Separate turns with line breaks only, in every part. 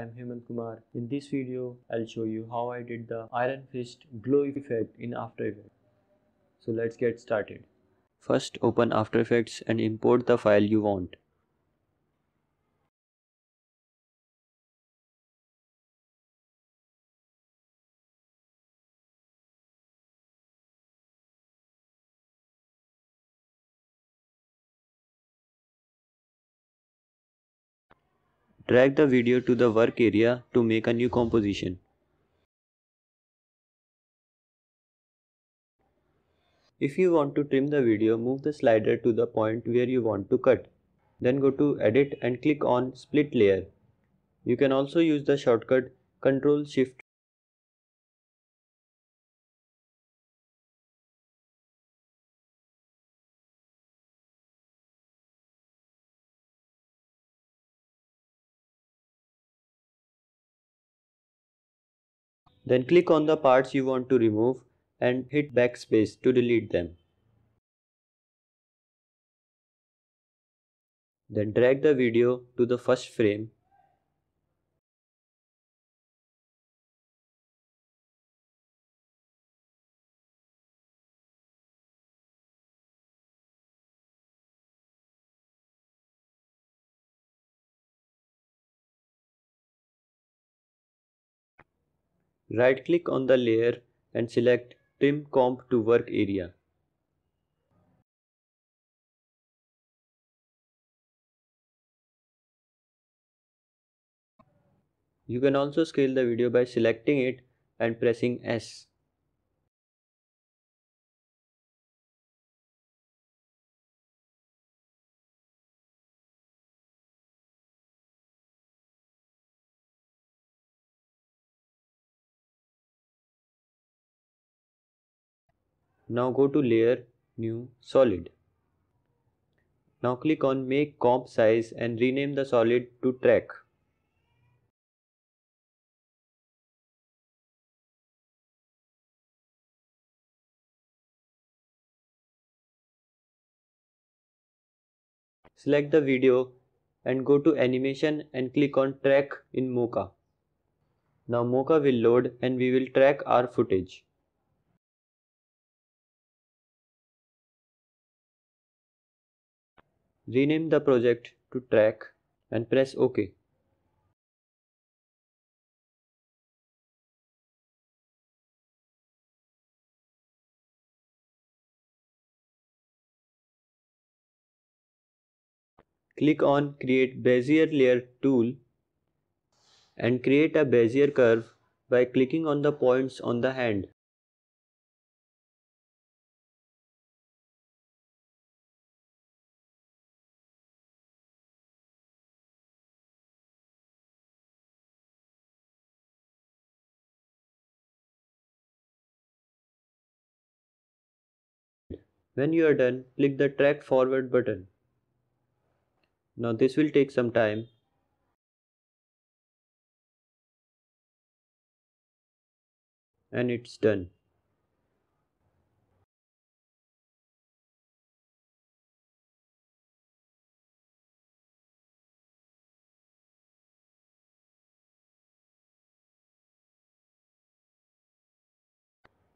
I am Hemant Kumar. In this video, I'll show you how I did the Iron Fist glow effect in After Effects. So let's get started. First open After Effects and import the file you want. Drag the video to the work area to make a new composition. If you want to trim the video, move the slider to the point where you want to cut. Then go to edit and click on split layer. You can also use the shortcut Ctrl Shift Then click on the parts you want to remove and hit backspace to delete them. Then drag the video to the first frame. Right click on the layer and select Trim Comp to Work Area. You can also scale the video by selecting it and pressing S. Now go to layer, new, solid. Now click on make comp size and rename the solid to track. Select the video and go to animation and click on track in Mocha. Now Mocha will load and we will track our footage. Rename the project to track and press OK. Click on Create Bezier Layer tool and create a Bezier curve by clicking on the points on the hand. When you are done, click the track forward button. Now this will take some time. And it's done.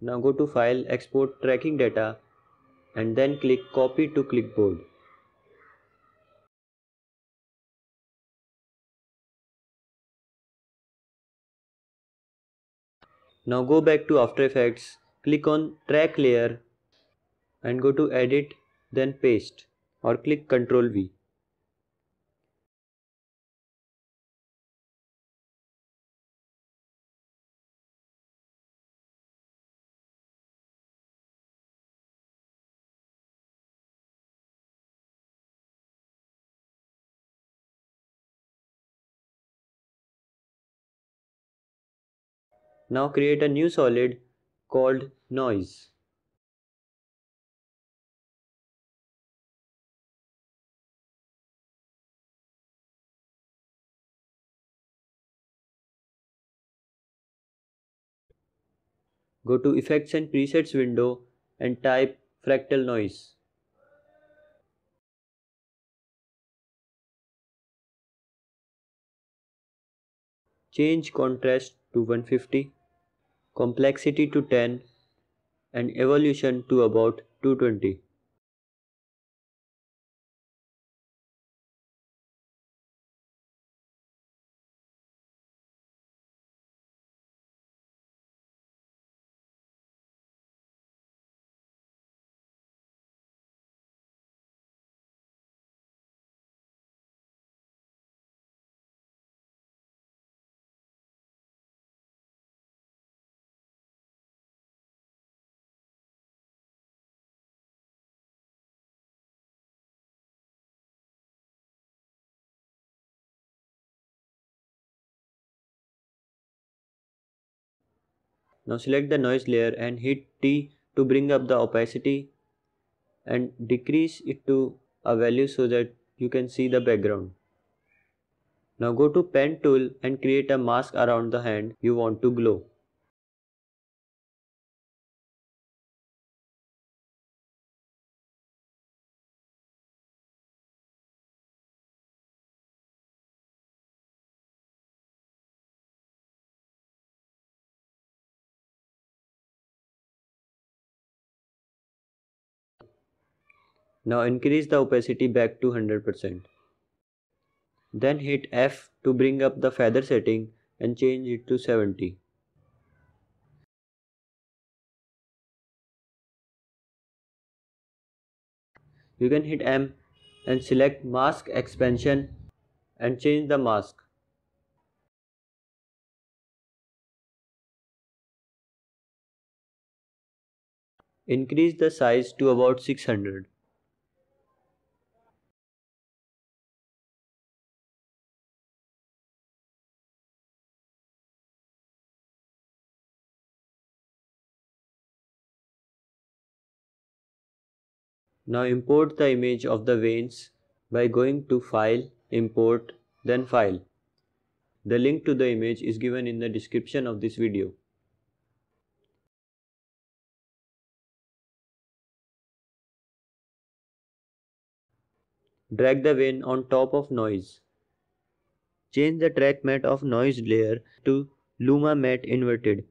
Now go to File, Export Tracking Data and then click Copy to Clipboard. Now go back to After Effects, click on Track Layer and go to Edit then Paste or click Ctrl V. Now create a new solid called noise. Go to Effects and Presets window and type Fractal Noise. Change contrast to 150, complexity to 10 and evolution to about 220. Now select the noise layer and hit T to bring up the opacity and decrease it to a value so that you can see the background. Now go to pen tool and create a mask around the hand you want to glow. Now increase the opacity back to 100%. Then hit F to bring up the feather setting and change it to 70. You can hit M and select mask expansion and change the mask. Increase the size to about 600. Now import the image of the veins by going to File, Import, then File. The link to the image is given in the description of this video. Drag the vein on top of noise. Change the track matte of noise layer to Luma matte inverted.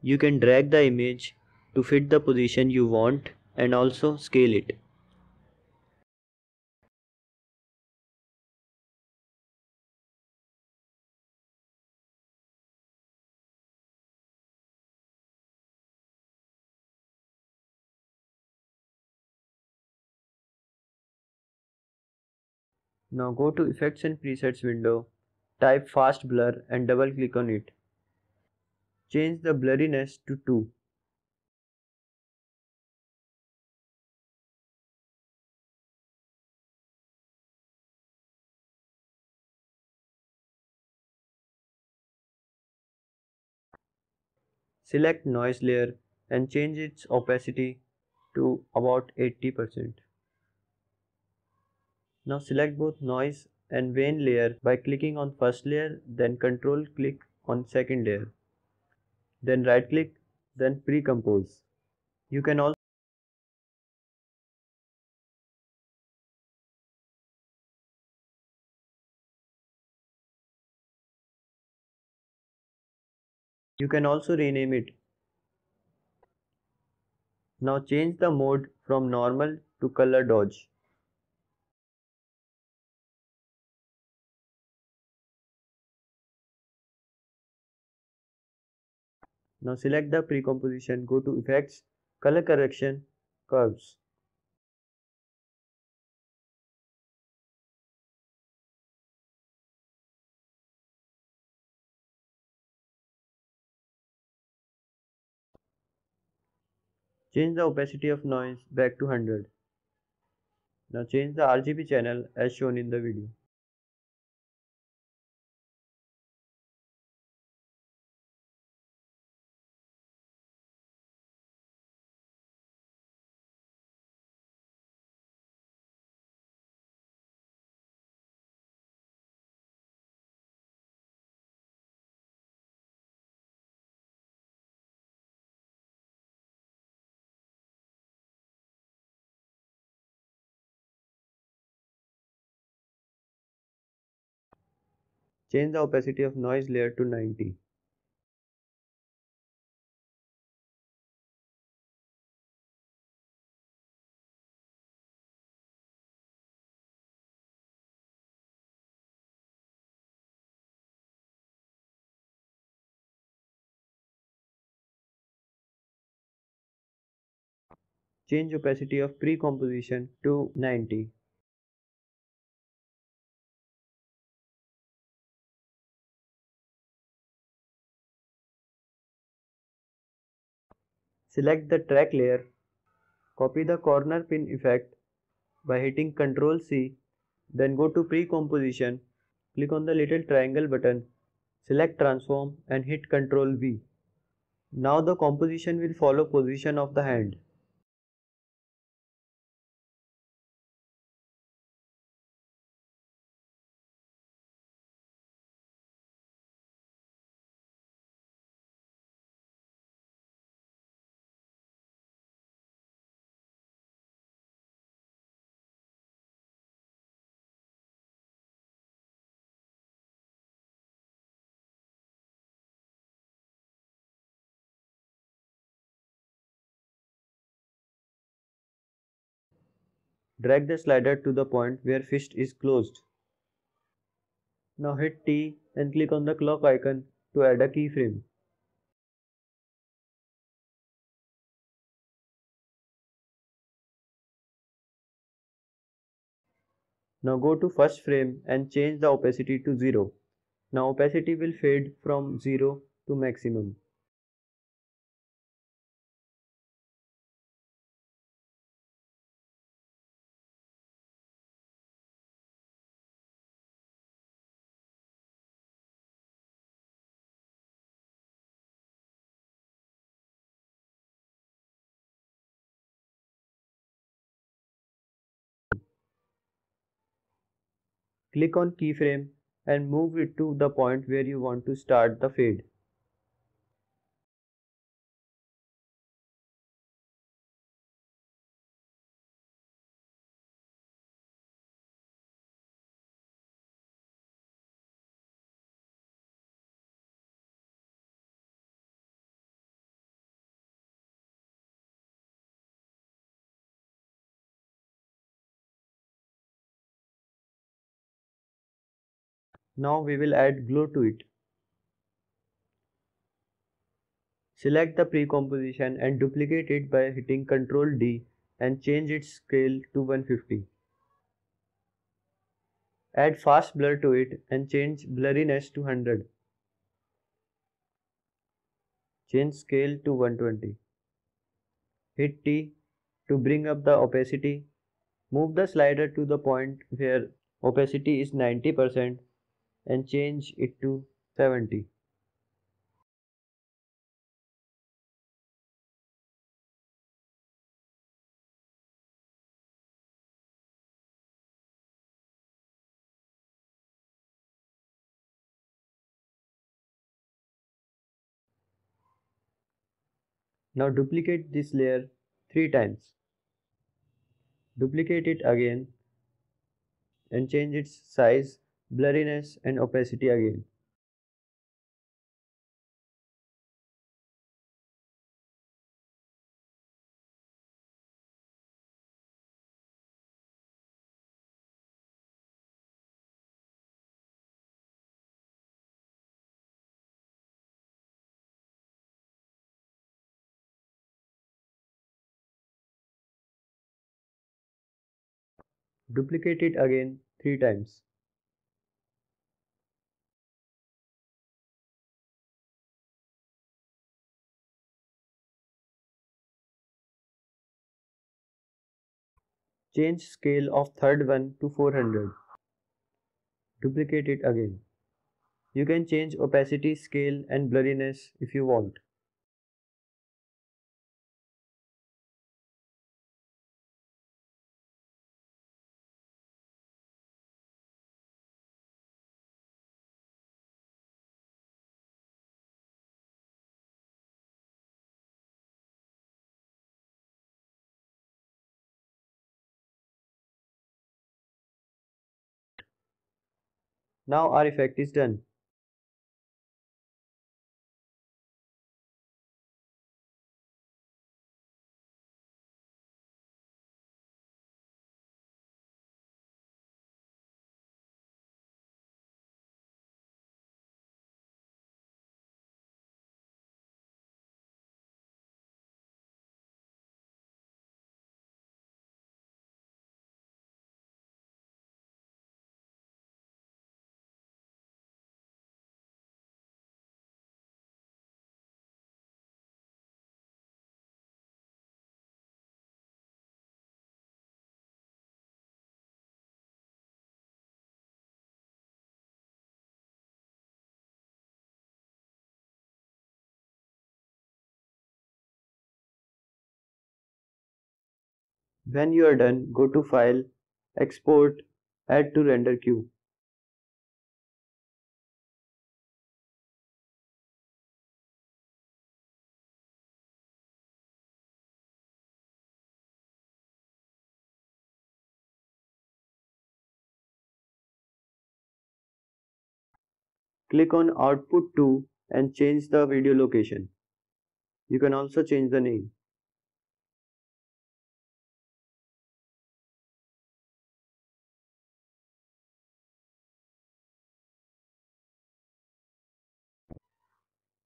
You can drag the image to fit the position you want and also scale it. Now go to effects and presets window, type fast blur and double click on it. Change the blurriness to 2. Select noise layer and change its opacity to about 80%. Now select both noise and vein layer by clicking on first layer then control click on second layer. Then right click then pre-compose. You can also You can also rename it. Now change the mode from normal to color dodge. Now select the pre-composition, go to effects, color correction, curves. Change the opacity of noise back to 100. Now change the RGB channel as shown in the video. Change the opacity of noise layer to 90. Change opacity of pre-composition to 90. Select the track layer. Copy the corner pin effect by hitting Ctrl C. Then go to pre-composition. Click on the little triangle button. Select transform and hit Ctrl V. Now the composition will follow position of the hand. Drag the slider to the point where fist is closed. Now hit T and click on the clock icon to add a keyframe. Now go to first frame and change the opacity to 0. Now opacity will fade from 0 to maximum. Click on keyframe and move it to the point where you want to start the fade. Now we will add glow to it. Select the pre-composition and duplicate it by hitting Ctrl D and change its scale to 150. Add fast blur to it and change blurriness to 100. Change scale to 120. Hit T to bring up the opacity. Move the slider to the point where opacity is 90% and change it to 70. Now duplicate this layer 3 times. Duplicate it again and change its size blurriness and opacity again. Duplicate it again 3 times. Change scale of third one to 400. Duplicate it again. You can change opacity, scale and blurriness if you want. Now our effect is done. When you are done, go to File, Export, Add to Render Queue. Click on Output To and change the video location. You can also change the name.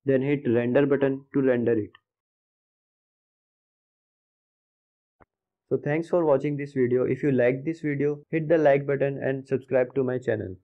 Then hit render button to render it. So thanks for watching this video. If you liked this video, hit the like button and subscribe to my channel.